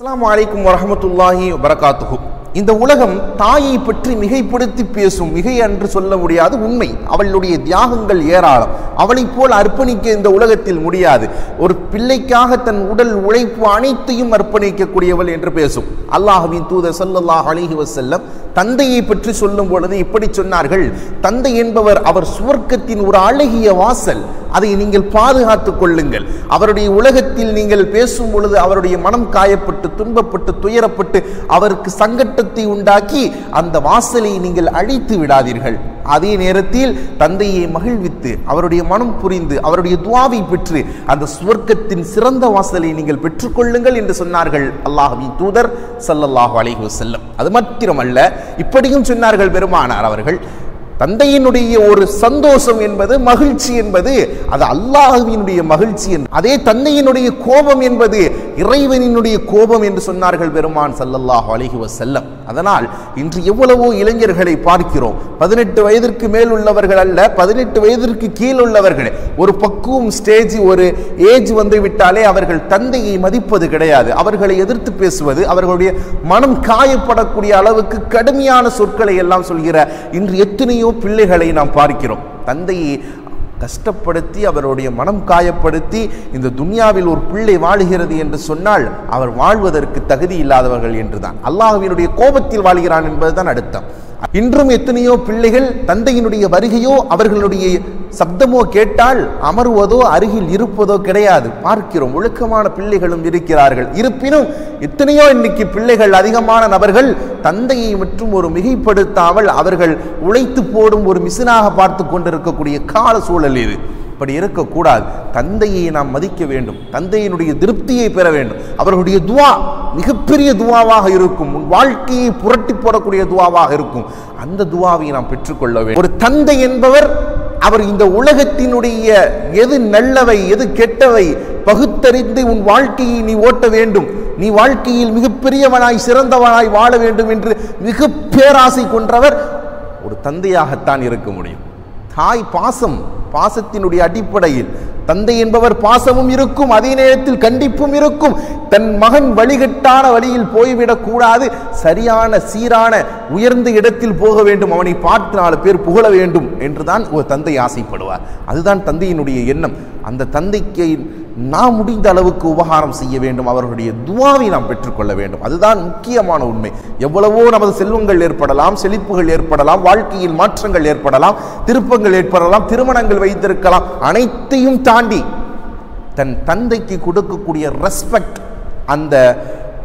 அஸ்லாம் வலைக்கும் வரமத்துல்லாஹி வரகாத்துகு இந்த உலகம் தாயை பற்றி மிகைப்படுத்தி பேசும் மிகை என்று சொல்ல முடியாது. உண்மை அவளுடைய தியாகங்கள் ஏராளம். அவளைப் போல் அர்ப்பணிக்க இந்த உலகத்தில் முடியாது. ஒரு பிள்ளைக்காக தன் உடல் உழைப்பு அனைத்தையும் அர்ப்பணிக்கக்கூடியவள் என்று பேசும். அல்லாஹ்வின் தூதர் ஸல்லல்லாஹு அலிஹி வசல்லம் தந்தையை பற்றி சொல்லும் பொழுது இப்படி சொன்னார்கள். தந்தை என்பவர் அவர் சுவர்க்கத்தின் ஒரு அழகிய வாசல். அதை நீங்கள் பாதுகாத்துக் கொள்ளுங்கள். அவருடைய உலகத்தில் நீங்கள் பேசும் பொழுது அவருடைய மனம் காயப்பட்டு துன்பப்பட்டு துயரப்பட்டு அவருக்கு சங்கட்டத்தை உண்டாக்கி அந்த வாசலை நீங்கள் அழித்து விடாதீர்கள். அதே நேரத்தில் தந்தையை மகிழ்வித்து அவருடைய மனம் புரிந்து அவருடைய துவாவை பெற்று அந்த சுவர்க்கத்தின் சிறந்த வாசலை நீங்கள் பெற்றுக்கொள்ளுங்கள் என்று சொன்னார்கள் அல்லாஹின் தூதர் சல்லல்லாஹு அலைஹி செல்லும் அது மாத்திரமல்ல இப்படியும் சொன்னார்கள் பெருமானார் அவர்கள். தந்தையினுடைய ஒரு சந்தோஷம் என்பது மகிழ்ச்சி என்பது அது அல்லாஹுவினுடைய மகிழ்ச்சி அதே தந்தையினுடைய கோபம் என்பது இறைவனினுடைய கோபம் என்று சொன்னார்கள் பெருமான் சல்லல்லாஹ் அலைஹி வஸல்லம். அதனால் இன்று எவ்வளவோ இளைஞர்களை பார்க்கிறோம். பதினெட்டு வயதிற்கு மேல் உள்ளவர்கள் அல்ல பதினெட்டு வயதிற்கு கீழ் உள்ளவர்கள் ஒரு பக்குவம் ஸ்டேஜ் ஒரு ஏஜ் வந்து விட்டாலே அவர்கள் தந்தையை மதிப்பது கிடையாது. அவர்களை எதிர்த்து பேசுவது அவர்களுடைய மனம் காயப்படக்கூடிய அளவுக்கு கடுமையான சொற்களை எல்லாம் சொல்கிற இன்று எத்தனையோ பிள்ளைகளை நாம் பார்க்கிறோம். தந்தையை கஷ்டப்படுத்தி அவருடைய மனம் காயப்படுத்தி இந்த துன்யாவில் ஒரு பிள்ளை வாழுகிறது என்று சொன்னால் அவர் வாழ்வதற்கு தகுதி இல்லாதவர்கள் என்றுதான். அல்லாஹ்வினுடைய கோபத்தில் வாழ்கிறான் என்பதுதான் அர்த்தம். இன்றும் எத்தனையோ பிள்ளைகள் தந்தையினுடைய வருகையோ அவர்களுடைய சப்தமோ கேட்டால் அமருவதோ அருகில் இருப்பதோ கிடையாது. பார்க்கிறோம் ஒழுக்கமான பிள்ளைகளும் இருக்கிறார்கள். இருப்பினும் எத்தனையோ இன்னைக்கு பிள்ளைகள் அதிகமான நபர்கள் தந்தையை மற்றும் ஒரு மிகைப்படுத்தாமல் அவர்கள் உழைத்து போடும் ஒரு மிசினாக பார்த்து கொண்டிருக்கக்கூடிய கால சூழல் இது. இப்படி இருக்கக்கூடாது. தந்தையை நாம் மதிக்க வேண்டும். தந்தையினுடைய திருப்தியை பெற வேண்டும். அவர்களுடைய துவா மிகப்பெரிய துவாவாக இருக்கும். உன் வாழ்க்கையை புரட்டி போடக்கூடிய துவாவாக இருக்கும். அந்த துவாவை நாம் பெற்றுக்கொள்ள வேண்டும். ஒரு தந்தை என்பவர் அவர் இந்த உலகத்தினுடைய எது நல்லவை எது கெட்டவை பகுத்தறிந்து உன் வாழ்க்கையை நீ ஓட்ட வேண்டும். நீ வாழ்க்கையில் மிகப்பெரியவனாய் சிறந்தவனாய் வாழ வேண்டும் என்று மிக பேராசை கொன்றவர் ஒரு தந்தையாகத்தான் இருக்க முடியும். தாய் பாசம் பாசத்தினுடைய அடிப்படையில் தந்தை என்பவர் பாசமும் இருக்கும் அதே நேரத்தில் கண்டிப்பும் இருக்கும். தன் மகன் வழிகட்டான வழியில் போய்விடக் கூடாது. சரியான சீரான உயர்ந்த இடத்தில் போக வேண்டும். அவனை பார்த்து நாலு பேர் புகழ வேண்டும் என்றுதான் ஒரு தந்தை ஆசைப்படுவார். அதுதான் தந்தையினுடைய எண்ணம். அந்த தந்தைக்கு நாம் முடிந்த அளவுக்கு உபகாரம் செய்ய வேண்டும் அவர்களுடைய துவாவை நாம் பெற்றுக்கொள்ள வேண்டும். அதுதான் முக்கியமான உண்மை. எவ்வளவோ நமது செல்வங்கள் ஏற்படலாம் செழிப்புகள் ஏற்படலாம் வாழ்க்கையில் மாற்றங்கள் ஏற்படலாம் திருப்பங்கள் ஏற்படலாம் திருமணங்கள் வைத்திருக்கலாம் அனைத்தையும் தாண்டி தன் தந்தைக்கு கொடுக்கக்கூடிய ரெஸ்பெக்ட் அந்த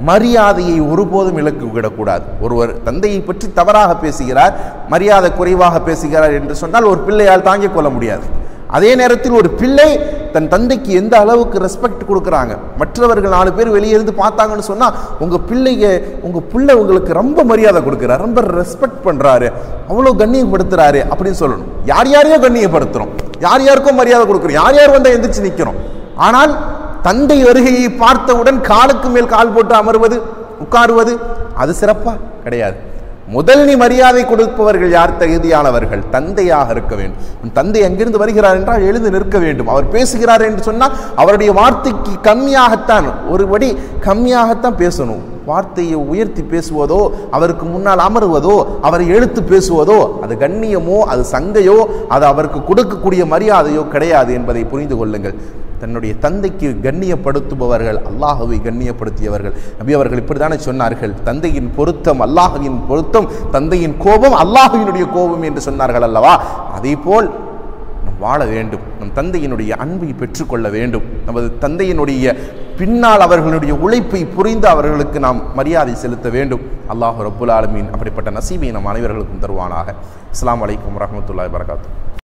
மரியாதையை ஒருபோதும் இழக்கு விடக்கூடாது. ஒருவர் தந்தையை பற்றி தவறாக பேசுகிறார் மரியாதை குறைவாக பேசுகிறார் என்று சொன்னால் ஒரு பிள்ளையால் தாங்கிக் கொள்ள முடியாது. அதே நேரத்தில் ஒரு பிள்ளை தன் தந்தைக்கு எந்த அளவுக்கு ரெஸ்பெக்ட் கொடுக்குறாங்க? மற்றவர்கள் நாலு பேர் வெளியே இருந்து பார்த்தாங்கன்னு சொன்னால் உங்கள் பிள்ளைங்க உங்கள் பிள்ளை உங்களுக்கு ரொம்ப மரியாதை கொடுக்குறாரு ரொம்ப ரெஸ்பெக்ட் பண்ணுறாரு அவ்வளோ கண்ணியப்படுத்துகிறாரு அப்படின்னு சொல்லணும். யார் யாரையோ கண்ணியப்படுத்துகிறோம் யார் யாருக்கும் மரியாதை கொடுக்குறோம். யார் யார் வந்தால் எந்திரிச்சு நிற்கிறோம் ஆனால் தந்தை வருகையை பார்த்தவுடன் காலுக்கு மேல் கால் போட்டு அமர்வது உட்காருவது அது சிறப்பாக கிடையாது. முதல் நீ மரியாதை கொடுப்பவர்கள் யார்? தகுதியானவர்கள் தந்தையாக இருக்க வேண்டும். உன் தந்தை எங்கிருந்து வருகிறார் என்றால் எழுந்து நிற்க வேண்டும். அவர் பேசுகிறார் என்று சொன்னால் அவருடைய வார்த்தைக்கு கம்மியாகத்தான் ஒருபடி கம்மியாகத்தான் பேசணும். வார்த்தையை உயர்த்தி பேசுவதோ அவருக்கு முன்னால் அமருவதோ அவரை எழுத்து பேசுவதோ அது கண்ணியமோ அது சங்கையோ அது அவருக்கு கொடுக்கக்கூடிய மரியாதையோ கிடையாது என்பதை புரிந்து கொள்ளுங்கள். தன்னுடைய தந்தைக்கு கண்ணியப்படுத்துபவர்கள் அல்லாஹுவை கண்ணியப்படுத்தியவர்கள். நபி அவர்கள் இப்படித்தானே சொன்னார்கள் தந்தையின் பொருத்தம் அல்லாஹுவின் பொருத்தம் தந்தையின் கோபம் அல்லாஹுவினுடைய கோபம் என்று சொன்னார்கள் அல்லவா? அதே போல் நம் வாழ வேண்டும் நம் தந்தையினுடைய அன்பை பெற்றுக்கொள்ள வேண்டும். நமது தந்தையினுடைய பின்னால் அவர்களுடைய உழைப்பை புரிந்து அவர்களுக்கு நாம் மரியாதை செலுத்த வேண்டும். அல்லாஹு ரபுல் ஆலமீன் அப்படிப்பட்ட நசீபை நம் அனைவர்களுக்கும் தருவானாக. அஸ்லாம் வலைக்கம் வரமத்துல்லாய் வரகாத்து